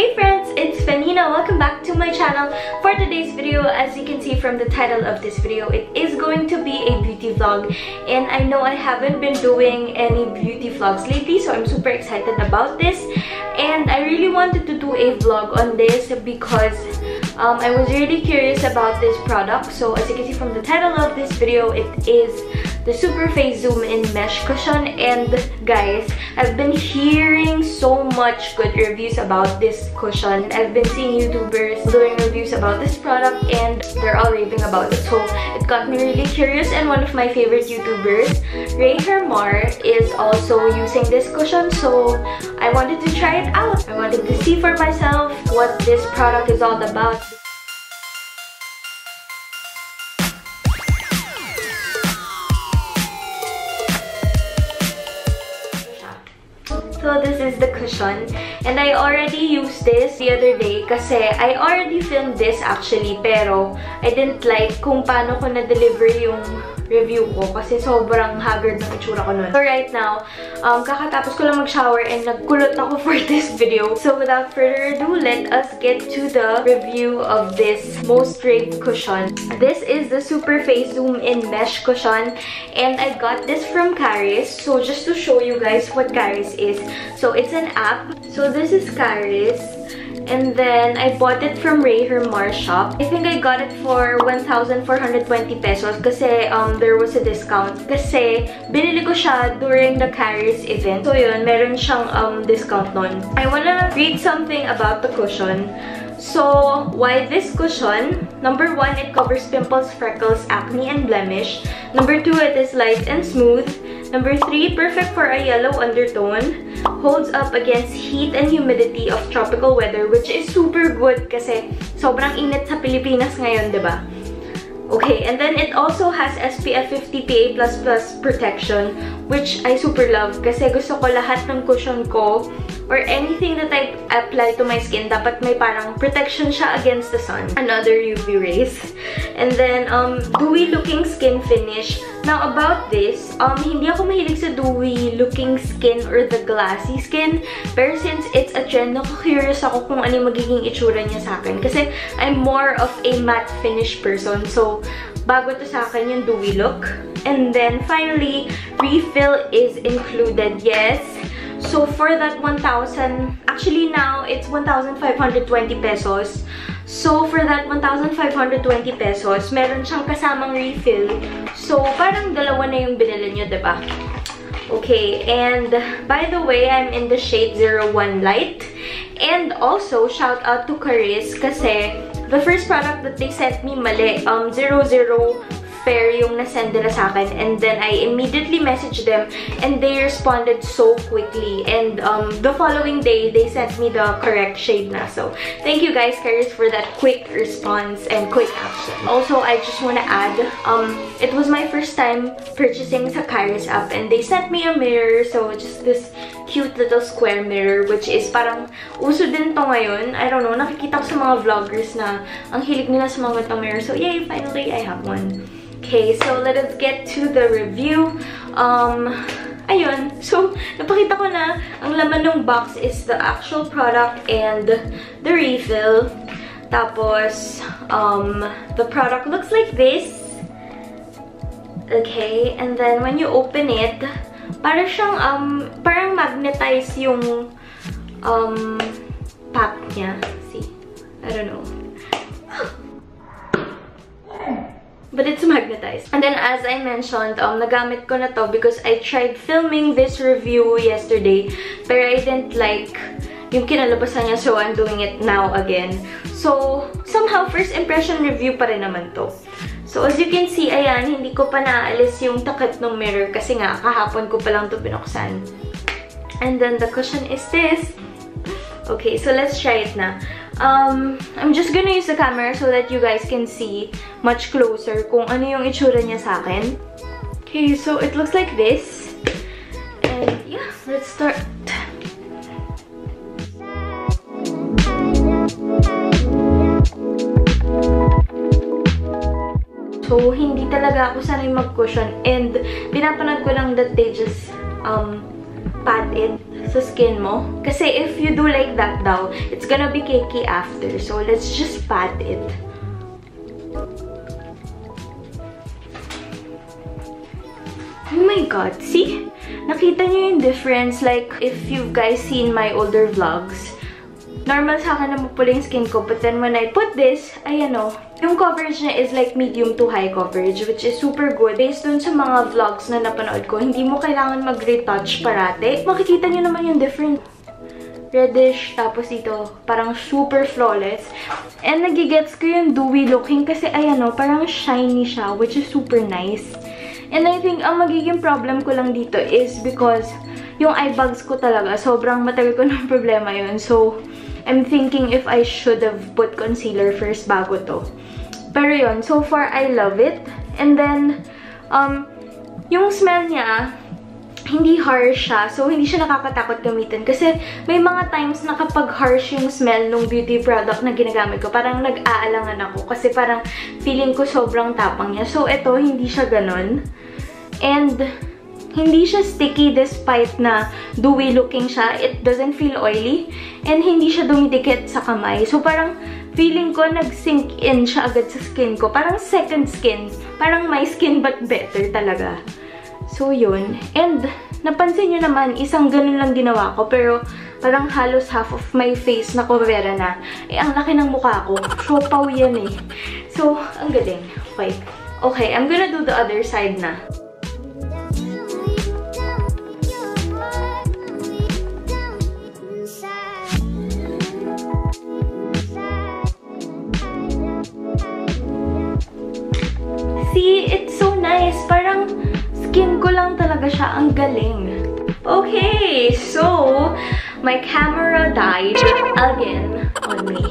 Hey friends, it's Fenina. Welcome back to my channel. For today's video, as you can see from the title of this video, it is going to be a beauty vlog. And I know I haven't been doing any beauty vlogs lately, so I'm super excited about this. And I really wanted to do a vlog on this because um, I was really curious about this product. So as you can see from the title of this video, it is the Super Face Zoom In Mesh Cushion. And guys, I've been hearing so much good reviews about this cushion. I've been seeing YouTubers doing reviews about this product and they're all raving about it. So it got me really curious and one of my favorite YouTubers, Ray Hermar, is also using this cushion. So I wanted to try it out. I wanted to see for myself what this product is all about. This is the cushion. And I already used this the other day kasi I already filmed this actually pero I didn't like kung paano ko na-deliver yung review ko kasi sobrang haggard ng itsura ko nun. So right now, um, kakatapos ko lang mag-shower and nagkulot ako for this video. So without further ado, let us get to the review of this most raved cushion. This is the Super Face Zoom In Mesh Cushion and I got this from Caris. So just to show you guys what Caris is. So it's an app. So this is Caris. And then, I bought it from Ray Hermar shop. I think I got it for 1,420 pesos kasi um, there was a discount. Kasi, binili ko siya during the Caris event. So yun, meron siyang um, discount nun. I wanna read something about the cushion. So, why this cushion? Number one, it covers pimples, freckles, acne, and blemish. Number two, it is light and smooth. Number three, perfect for a yellow undertone. Holds up against heat and humidity of tropical weather, which is super good kasi sobrang init sa Pilipinas ngayon, di ba? Okay, and then it also has SPF 50 PA++ protection, which I super love kasi gusto ko lahat ng cushion ko or anything that I apply to my skin, dapat may parang protection siya against the sun. Another UV rays. And then, um, dewy looking skin finish. Now, about this, um, hindi ako mahilig sa dewy looking skin or the glassy skin. Pero since it's a trend, naku-curious ako kung ano magiging itsura niya sa akin. Kasi I'm more of a matte finish person. So, bago to sa akin yung dewy look. And then, finally, refill is included. Yes, So for that 1,000, actually now it's 1,520 pesos. So for that 1,520 pesos, meron siyang kasamang refill. So parang dalawa na yung binili nyo, diba? Okay, and by the way, I'm in the shade 01 Light. And also, shout out to Caris kasi the first product that they sent me mali, um, 00 fair yung nasend nila sa akin. And then, I immediately messaged them and they responded so quickly. And um, the following day, they sent me the correct shade na. So, thank you guys, Caris, for that quick response and quick action. Also, I just want to add, um, it was my first time purchasing sa Caris app and they sent me a mirror. So, just this cute little square mirror which is parang uso din to ngayon. I don't know, nakikita ko sa mga vloggers na ang hilig nila sa mga mirror. So, yay, finally, I have one. Okay, so let us get to the review. Um, ayun. So, napakita ko na ang laman ng box is the actual product and the refill. Tapos, um, the product looks like this. Okay, and then when you open it, para siyang, um, parang magnetize yung, um, pack niya. See? I don't know. But it's magnetized. And then as I mentioned, um, nagamit ko na to because I tried filming this review yesterday. Pero I didn't like yung kinalabasan niya so I'm doing it now again. So, somehow, first impression review pa rin naman to. So, as you can see, ayan, hindi ko pa naaalis yung takip ng mirror kasi nga, kahapon ko pa lang to binuksan. And then, the cushion is this. Okay, so let's try it na. Um, I'm just gonna use the camera so that you guys can see much closer kung ano yung itsura niya sa akin. Okay, so it looks like this. And yeah, let's start. So, hindi talaga ako sanay mag-cushion. And, pinapanood ko lang that they just, um, pat it sa skin mo. Kasi if you do like that daw, it's gonna be cakey after. So, let's just pat it. Oh my god, see? Nakita niyo yung difference? Like, if you guys seen my older vlogs, normal sa akin na mapula yung skin ko. But then when I put this, ay ano, yung coverage niya is like medium to high coverage, which is super good. Based dun sa mga vlogs na napanood ko, hindi mo kailangan mag-retouch parate. Makikita niyo naman yung different reddish, tapos dito, parang super flawless. And nagigets ko yung dewy looking kasi, ayan o, parang shiny siya, which is super nice. And I think ang magiging problem ko lang dito is because yung eye bags ko talaga, sobrang matagal ko ng problema yun. So, I'm thinking if I should have put concealer first bago to. Pero yun, so far, I love it. And then, um, yung smell niya, hindi harsh siya. So, hindi siya nakakatakot gamitin. Kasi, may mga times na kapag harsh yung smell ng beauty product na ginagamit ko, parang nag-aalangan ako. Kasi parang feeling ko sobrang tapang niya. So, ito, hindi siya ganon. And, hindi siya sticky despite na dewy looking siya. It doesn't feel oily. And hindi siya dumidikit sa kamay. So, parang feeling ko nag-sink in siya agad sa skin ko. Parang second skin. Parang my skin but better talaga. So, yun. And, napansin nyo naman, isang ganun lang ginawa ko. Pero, parang halos half of my face na cover na. Eh, ang laki ng mukha ko. Siopaw yan eh. So, ang galing. Okay. Okay, I'm gonna do the other side na. See, it's so nice. Parang skin ko lang talaga siya. Ang galing. Okay, so, my camera died again on me.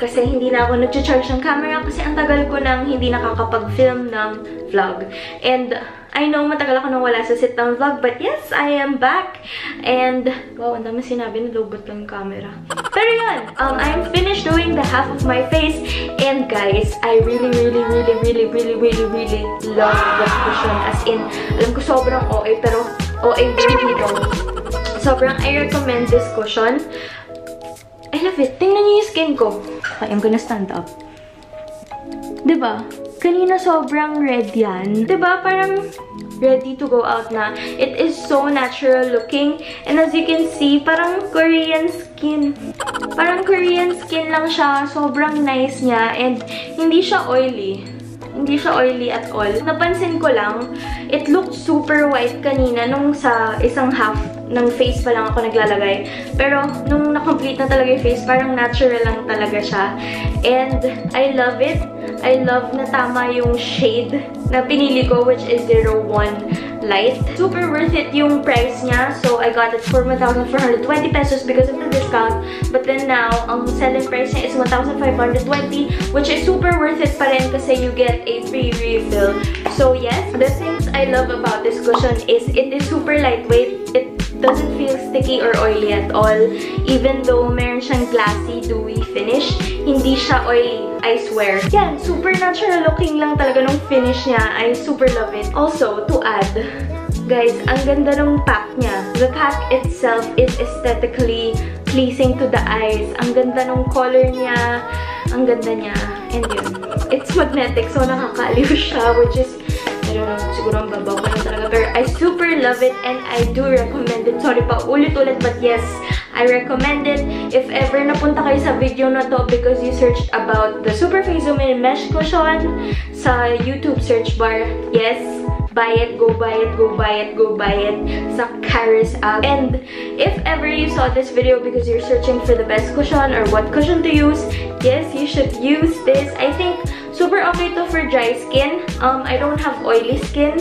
Kasi hindi na ako nag-charge ng camera kasi ang tagal ko nang hindi nakakapag-film ng vlog. And I know matagal ako nang wala sa sit-down vlog, but yes, I am back. And, wow, ang dami sinabi, nalobot lang yung camera. Pero yun, um, I'm finished doing the half of my face. And guys, I really, really, really, really, really, really, really love this cushion. As in, alam ko sobrang OA, pero OA din dito. Sobrang I recommend this cushion. I love it. Tingnan niyo yung skin ko. I'm gonna stand up. Diba? Kanina sobrang red yan. Diba? Parang ready to go out na. It is so natural looking. And as you can see, parang Korean skin. Parang Korean skin lang siya. Sobrang nice niya. And hindi siya oily. Hindi siya oily at all. Napansin ko lang, it looked super white kanina nung sa isang half ng face pa lang ako naglalagay. Pero, nung na-complete na talaga yung face, parang natural lang talaga siya. And, I love it. I love na tama yung shade na pinili ko, which is 01 Light. Super worth it yung price niya. So, I got it for 1,420 pesos because of the discount. But then now, ang selling price niya is 1,520, which is super worth it pa rin kasi you get a free refill. So, yes, the things I love about this cushion is it is super lightweight. It doesn't feel sticky or oily at all. Even though meron siyang glassy, dewy finish, hindi siya oily. I swear. Yan, super natural looking lang talaga nung finish niya. I super love it. Also, to add, guys, ang ganda ng pack niya. The pack itself is aesthetically pleasing to the eyes. Ang ganda ng color niya. Ang ganda niya. And yun. It's magnetic, so nakakaaliw siya, which is Know, siguro ang babaw ko lang talaga. Pero I super love it and I do recommend it. Sorry pa, ulit-ulit, but yes, I recommend it. If ever napunta kayo sa video na to because you searched about the Super Face Zoom in Mesh Cushion sa YouTube search bar, yes, buy it, go buy it, go buy it, go buy it sa Caris app. And if ever you saw this video because you're searching for the best cushion or what cushion to use, yes, you should use this. I think super okay to for dry skin. Um, I don't have oily skin.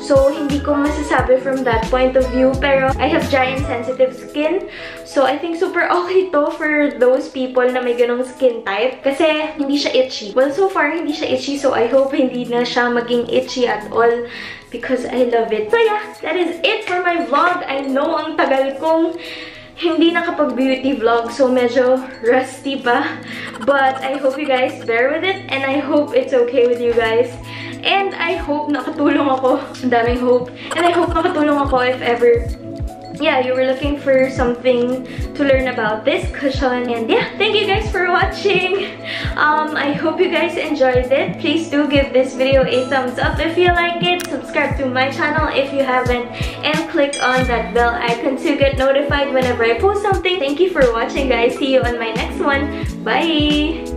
So, hindi ko masasabi from that point of view. Pero, I have dry and sensitive skin. So, I think super okay to for those people na may ganong skin type. Kasi, hindi siya itchy. Well, so far, hindi siya itchy. So, I hope hindi na siya maging itchy at all. Because I love it. So, yeah. That is it for my vlog. I know ang tagal kong hindi nakapag-beauty vlog, so medyo rusty pa. But I hope you guys bear with it, and I hope it's okay with you guys. And I hope nakatulong ako. Ang daming hope. And I hope nakatulong ako if ever yeah, you were looking for something to learn about this cushion. And yeah, thank you guys for watching. Um, I hope you guys enjoyed it. Please do give this video a thumbs up if you like it. Subscribe to my channel if you haven't. And click on that bell icon to get notified whenever I post something. Thank you for watching guys. See you on my next one. Bye!